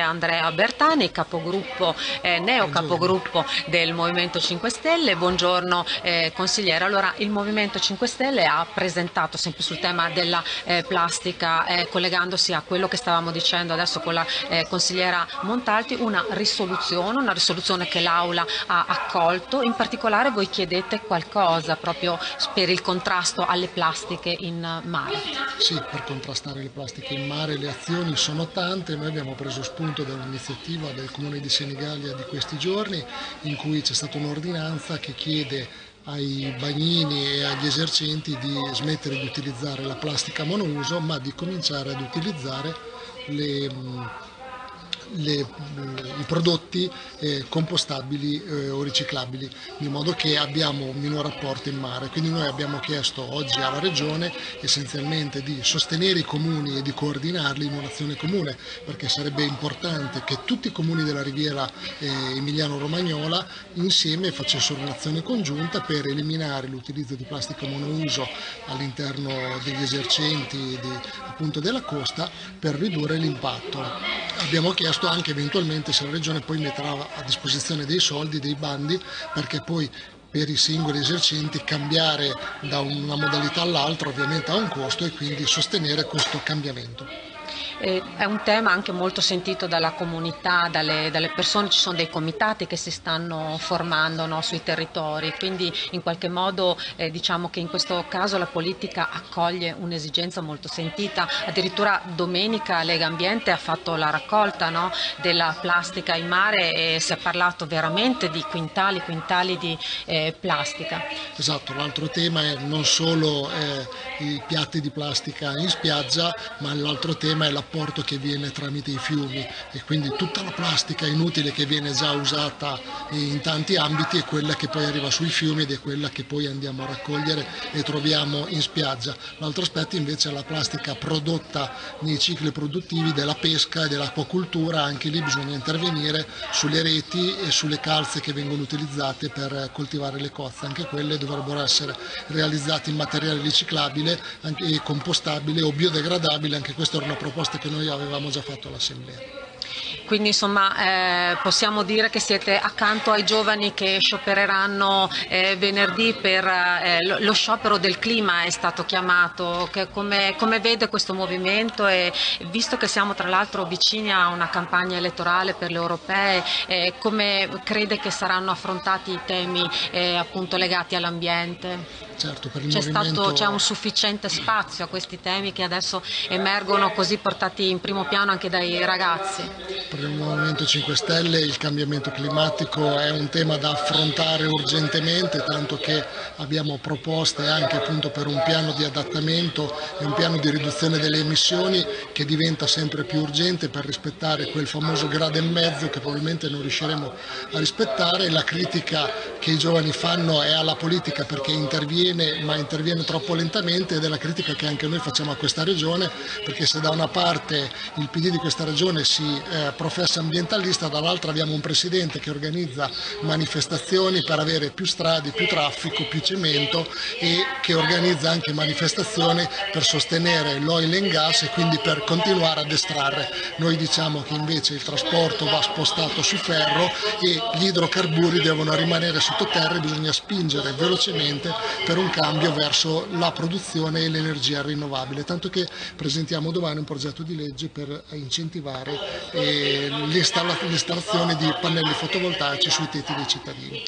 Andrea Bertani, capogruppo, eh, neo capogruppo del Movimento 5 Stelle. Buongiorno eh, consigliere. Allora, il Movimento 5 Stelle ha presentato sempre sul tema della eh, plastica, eh, collegandosi a quello che stavamo dicendo adesso con la eh, consigliera Montalti, una risoluzione, una risoluzione che l'Aula ha accolto. In particolare voi chiedete qualcosa proprio per il contrasto alle plastiche in mare. Sì, per contrastare le plastiche in mare le azioni sono tante, noi abbiamo preso spunto appunto dall'iniziativa del Comune di Senigallia di questi giorni in cui c'è stata un'ordinanza che chiede ai bagnini e agli esercenti di smettere di utilizzare la plastica monouso ma di cominciare ad utilizzare le le, i prodotti eh, compostabili eh, o riciclabili, in modo che abbiamo un minor rapporto in mare. Quindi noi abbiamo chiesto oggi alla Regione essenzialmente di sostenere i comuni e di coordinarli in un'azione comune, perché sarebbe importante che tutti i comuni della riviera eh, emiliano-romagnola insieme facessero un'azione congiunta per eliminare l'utilizzo di plastica monouso all'interno degli esercenti di, appunto della costa per ridurre l'impatto. Abbiamo chiesto chiesto anche eventualmente se la Regione poi metterà a disposizione dei soldi, dei bandi, perché poi per i singoli esercenti cambiare da una modalità all'altra ovviamente ha un costo e quindi sostenere questo cambiamento. Eh, è un tema anche molto sentito dalla comunità, dalle, dalle, persone, ci sono dei comitati che si stanno formando no, sui territori, quindi in qualche modo eh, diciamo che in questo caso la politica accoglie un'esigenza molto sentita, addirittura domenica Lega Ambiente ha fatto la raccolta no, della plastica in mare e si è parlato veramente di quintali, quintali di eh, plastica. Esatto, l'altro tema è non solo eh, i piatti di plastica in spiaggia, ma l'altro tema è la l'apporto che viene tramite i fiumi. E quindi tutta la plastica inutile che viene già usata in tanti ambiti è quella che poi arriva sui fiumi ed è quella che poi andiamo a raccogliere e troviamo in spiaggia. L'altro aspetto invece è la plastica prodotta nei cicli produttivi della pesca e dell'acquacultura, anche lì bisogna intervenire sulle reti e sulle calze che vengono utilizzate per coltivare le cozze, anche quelle dovrebbero essere realizzate in materiale riciclabile e compostabile o biodegradabile, anche questa era una proposta che noi avevamo già fatto all'Assemblea. Quindi insomma eh, possiamo dire che siete accanto ai giovani che sciopereranno eh, venerdì per eh, lo sciopero del clima è stato chiamato, come, come, vede questo movimento e visto che siamo tra l'altro vicini a una campagna elettorale per le europee, eh, come crede che saranno affrontati i temi eh, appunto legati all'ambiente? Certo, c'è, movimento... c'è un sufficiente spazio a questi temi che adesso emergono così portati in primo piano anche dai ragazzi. Per il Movimento 5 Stelle il cambiamento climatico è un tema da affrontare urgentemente, tanto che abbiamo proposte anche per un piano di adattamento e un piano di riduzione delle emissioni che diventa sempre più urgente per rispettare quel famoso grado e mezzo che probabilmente non riusciremo a rispettare. La critica che i giovani fanno è alla politica perché interviene ma interviene troppo lentamente ed è la critica che anche noi facciamo a questa regione, perché se da una parte il PD di questa regione si eh, professa ambientalista, dall'altra abbiamo un presidente che organizza manifestazioni per avere più strade, più traffico, più cemento e che organizza anche manifestazioni per sostenere l'oil and gas e quindi per continuare ad estrarre. Noi diciamo che invece il trasporto va spostato su ferro e gli idrocarburi devono rimanere sottoterra e bisogna spingere velocemente per un cambio verso la produzione e l'energia rinnovabile, tanto che presentiamo domani un progetto di legge per incentivare eh, l'installazione di pannelli fotovoltaici sui tetti dei cittadini.